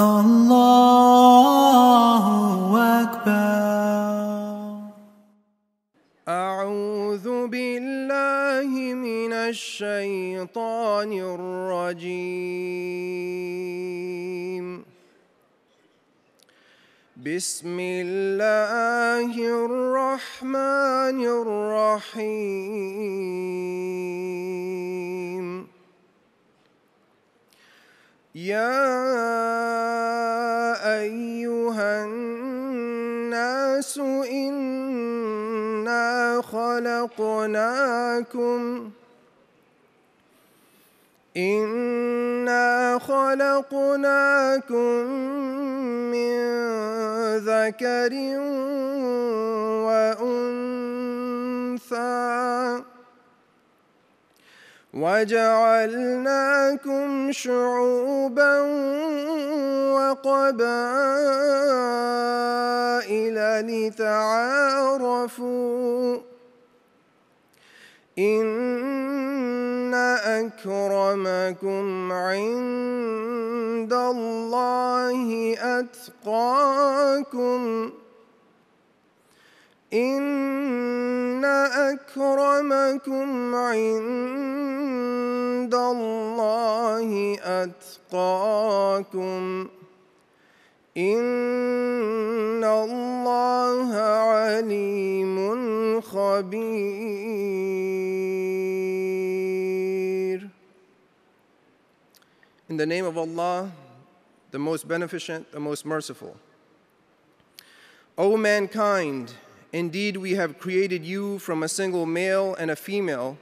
الله أكبر. أعوذ بالله من الشيطان الرجيم. بسم الله الرحمن الرحيم. يا أيها الناس إنا خلقناكم إنا خلقناكم من ذكر وأنثى. وجعلناكم شعوبا وقبائل لتعارفوا إن أكرمكم عند الله أتقاكم إن أكرمكم عند الله أتقاكم إن الله عليم خبير In the name of Allah, the most beneficent, the most merciful. O mankind, indeed we have created you from a single male and a female,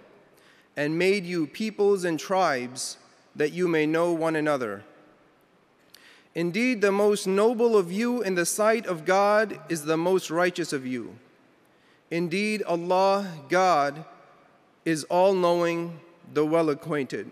and made you peoples and tribes that you may know one another. Indeed, the most noble of you in the sight of God is the most righteous of you. Indeed, Allah, God, is all knowing, the well acquainted.